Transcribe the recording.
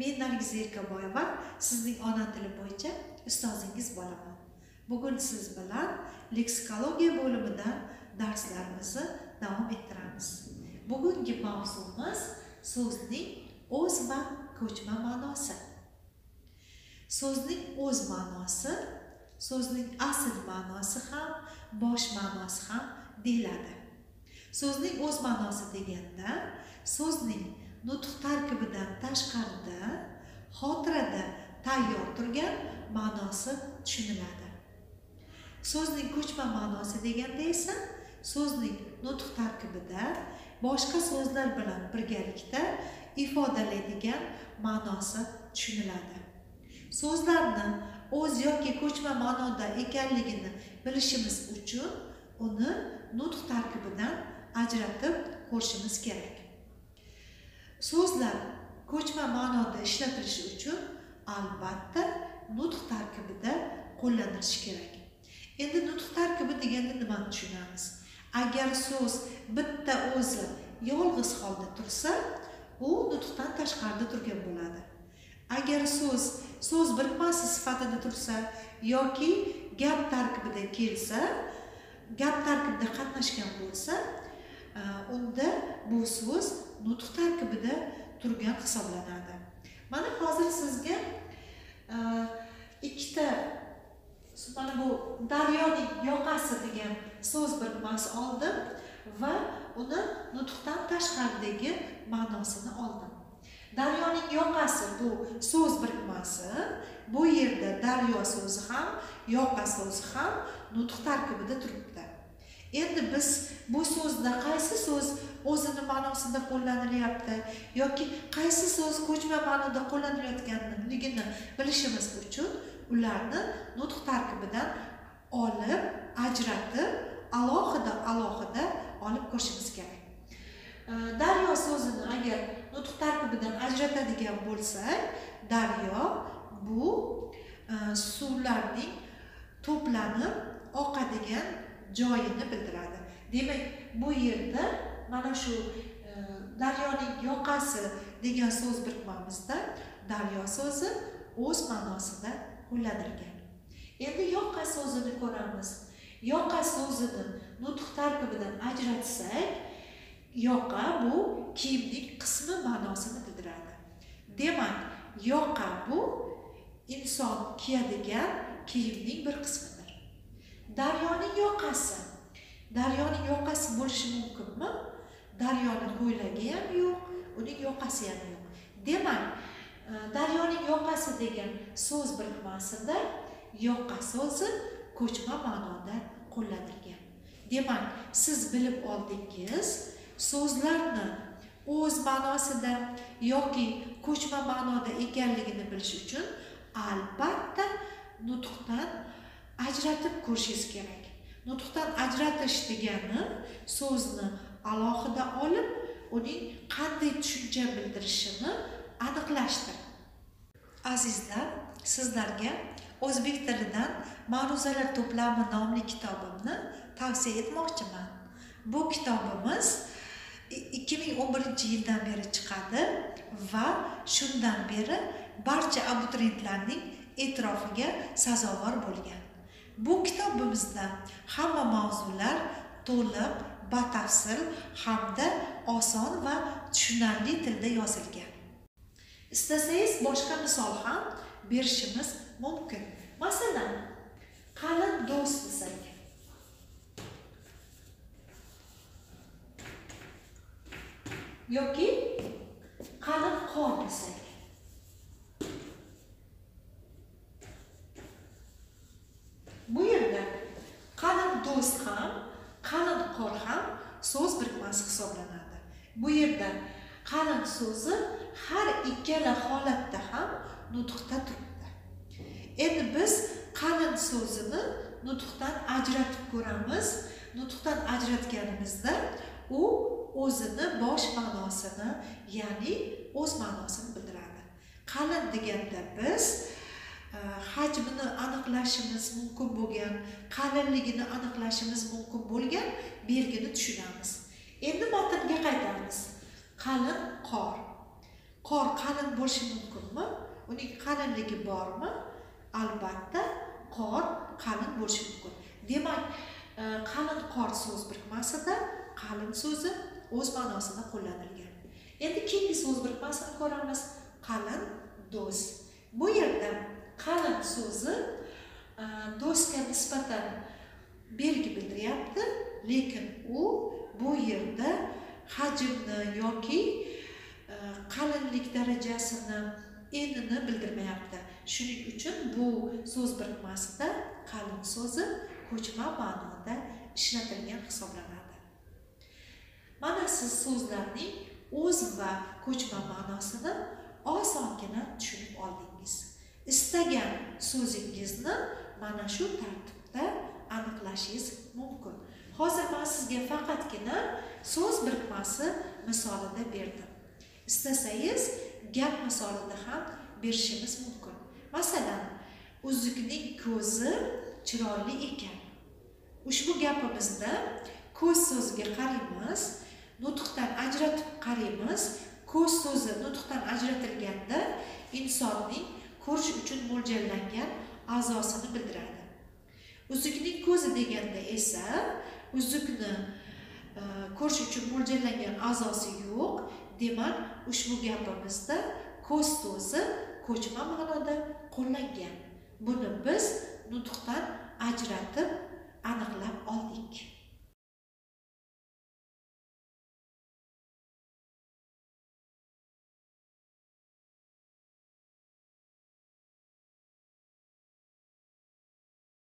men nargiza erkaboyeva sizning ona tili bo'yicha ustozingiz bo'laman. Bugun siz bilan leksikologiya bo'limidan darslarimizni davom ettiramiz. Bugungi mavzumiz so'zning o'z va ko'chma ma'nosi. So'zning o'z ma'nosi so'zning asl ma'nosi ham bosh ma'nosi ham deyiladi. So'zning o'z ma'nosi deganda so'zning nutq tarkibidan tashqarida xotirada tayyor turgan ma'nosi tushuniladi. So'zning ko'chma ma'nosi deganda esa so'zning nutq tarkibida boshqa so'zlar bilan birgalikda ifodalaydigan ma'nosi tushuniladi. So'zlarni o'z yoki ko'chma ma'noda ekanligini bilishimiz uchun uni nutq tarkibidan ajratib ko'rishimiz kerak. So'zlar ko'chma ma'noda ishlatilishi uchun albatta nutq tarkibida qo'llanilishi kerak. Endi nutq tarkibi deganda nimani tushunamiz? Agar so'z bitta o'zi yolg'iz holda tursa u nutqdan tashqarida turgan bo'ladi. Agar so'z so'z birikmasi sifatida tursa yoki gap tarkibida kelsa gap tarkibida qatnashgan bo'lsa e, unda bu so'z nutq tarkibida turgan hisoblanadi. Mana hozir sizga e, ikkita mana bu daryoning yoqasi degan so'z birmasi oldim va uni nutqdan tashqaridagi ma'nosini oldim. Daryoning yoqasi bu so'z birikmasi bu yerda daryo so'zi ham yoqa so'zi ham nutq tarkibida turibdi. Endi biz bu so'zda qaysi so'z o'zini ma'nosida qo'llanilyapti yoki qaysi so'z ko'chma ma'noda qo'llanilayotganligini bilishimiz uchun ularni nutq tarkibidan olib ajratib alohida alohida olib ko'rishimiz kerak. Daryo so'zini agar nutq tarkibidan ajratadigan bo'lsak daryo bu e, suvlarning to'planib oqadigan joyini bildiradi. Demak bu yerda mana shu e, daryoning yoqasi degan so'z birikmamizda daryo so'zi o'z ma'nosida qo'llanilgan. Endi yoqa so'zini ko'ramiz. Yoqa so'zini nutq tarkibidan ajratsak yoqa bu kiyimning qismi ma'nosini bildiradi. Demak yoqa bu inson kiyadigan kiyimning bir qismi. Daryoning yoqasi. Daryoning yoqasi bo'lishi mumkinmi? Daryoni ko'ylagi ham yo'q uning yoqasi ham yo'q. Demak e, daryoning yoqasi degan so'z birikmasida yoqa so'zi ko'chma ma'noda qo'llanilgan demak siz bilib oldingiz so'zlarni o'z ma'nosida yoki ko'chma ma'noda ekanligini bilish uchun albatta nutqdan ajratib ko'rishingiz kerak. Nutqdan ajratish degani so'zni alohida olib uning qanday tushuncha bildirishini aniqlashdir. Azizlar sizlarga o'zbek tilidan ma'ruzalar to'plami nomli kitobimni tavsiya etmoqchiman. Bu kitobimiz ikki ming o'n birinchi yildan beri chiqadi va shundan beri barcha abituriyentlarning e'tirofiga sazovor bo'lgan. Bu kitobimizda hamma mavzular to'liq batafsil hamda oson va tushunarli tilda yozilgan. Istasangiz boshqa misol ham berishimiz mumkin. Masalan qalin do'st desak. Yoki qalin qon desak bu yerda qalin ham qalin qor ham so'z birikmasi hisoblanadi. Bu yerda qalin so'zi har ikkala holatda ham nutqda turibdi. Endi biz qalin so'zini nutqdan ajratib ko'ramiz. Nutqdan ajratganimizda u o'zini bosh ma'nosini ya'ni o'z ma'nosini bildiradi. Qalin deganda biz hajmini aniqlashimiz mumkin bo'lgan qalinligini aniqlashimiz mumkin bo'lgan belgini tushunamiz. Endi matnga qaytamiz. Qalin qor. Qor qalin bo'lishi mumkinmi? Uning qalinligi bormi? Albatta qor qalin bo'lishi mumkin. Demak e, qalin qor so'z birikmasida qalin so'zi o'z ma'nosida qo'llanilgan. Endi keyingi so'z birikmasini ko'ramiz. Qalin do'st. Bu yerda qalin so'zi e, nisbatan belgi bildiryapti lekin u bu yerda hajmni yoki e, qalinlik darajasini enini bildirmayapti. Shuning uchun bu so'z birikmasida qalin so'zi ko'chma ma'noda ishlatilgan hisoblanadi. Mana siz so'zlarning o'z va ko'chma ma'nosini osongina tushunib oldingiz. Istagan so'zingizni mana shu tartibda aniqlashingiz mumkin. Hozir man sizga faqatgina so'z birikmasi misolida berdim. Istasangiz gap misolida ham berishimiz mumkin. Masalan uzukning ko'zi chiroyli ekan. Ushbu gapimizda ko'z so'ziga qaraymiz nutqdan ajratib qaraymiz. Ko'z so'zi nutqdan ajratilganda insonning ko'rish uchun mo'ljallangan a'zosini bildiradi. Uzukning ko'zi deganda esa uzukni e, ko'rish uchun mo'ljallangan a'zosi yo'q demak ushbu gapimizda ko'z so'zi ko'chma ma'noda qo'llangan. Buni biz nutqdan ajratib aniqlab oldik.